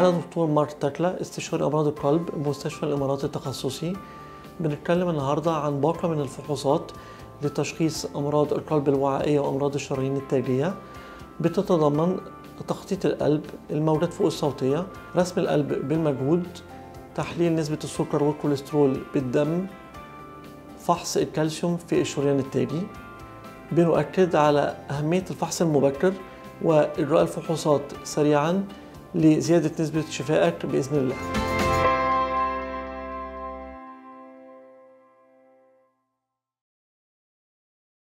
أنا دكتور مارك تكلا استشاري أمراض القلب بمستشفى الإمارات التخصصي. بنتكلم النهاردة عن باقة من الفحوصات لتشخيص أمراض القلب الوعائية وأمراض الشرايين التاجية. بتتضمن تخطيط القلب الموجات فوق الصوتية رسم القلب بالمجهود تحليل نسبة السكر والكوليسترول بالدم فحص الكالسيوم في الشريان التاجي. بنؤكد على أهمية الفحص المبكر وإجراء الفحوصات سريعا. لزيادة نسبة شفائك بإذن الله.